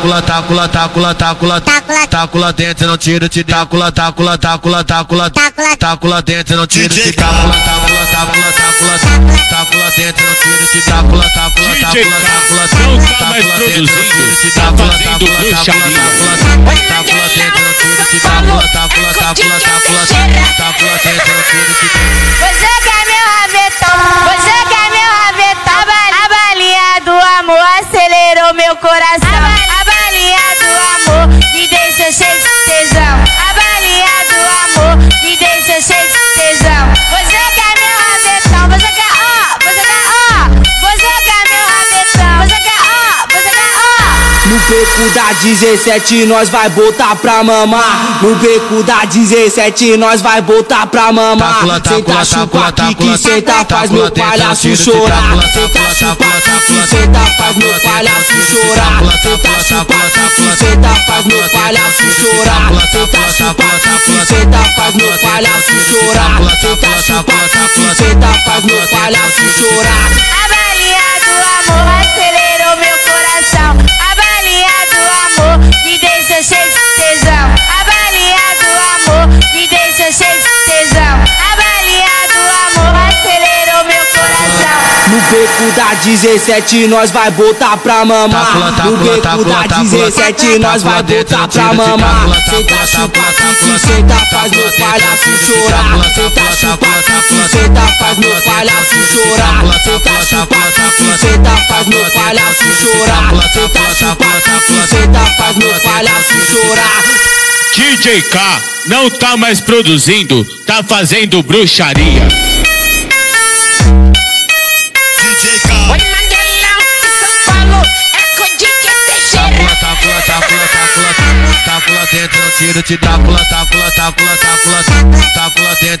tacula, tacula, tacula, tacula, tacula dentro, não tiro, te tacula, tacula, tacula, tacula, tacula dentro, não tiro, te tacula, tacula, tacula, tacula, tacula dentro, não tiro, te tacula, tacula, tacula, tacula, tacula dentro, não tiro, te tacula, tacula, tacula, tacula, No beco da 17 nós vai botar pra mamar. No beco da 17 nós vai botar pra mamar. Senta chupa tacula, que senta faz meu palhaço chorar. Senta chupa tacula, que tacula, senta faz meu palhaço chorar. Senta chupa tacula, que tacula, senta faz meu palhaço chorar. Senta chupa tacula, que tacula, senta faz meu palhaço chorar. Senta chupa tacula, que tacula, senta faz meu palhaço chorar. No beco da 17 nós vai botar pra mamar. No beco da tacula, 17 nós vai botar pra mamar. Senta chupa tacula, senta faz meu palhaço chorar. Senta chupa tacula, senta faz meu palhaço chorar. Senta chupa tacula, senta faz meu palhaço chorar. Senta chupa tacula, senta faz meu palhaço chorar. DJ K não tá mais produzindo, tá fazendo bruxaria. Tacula dentro, tiro, te tacula, tacula, tacula, tacula, tacula dentro.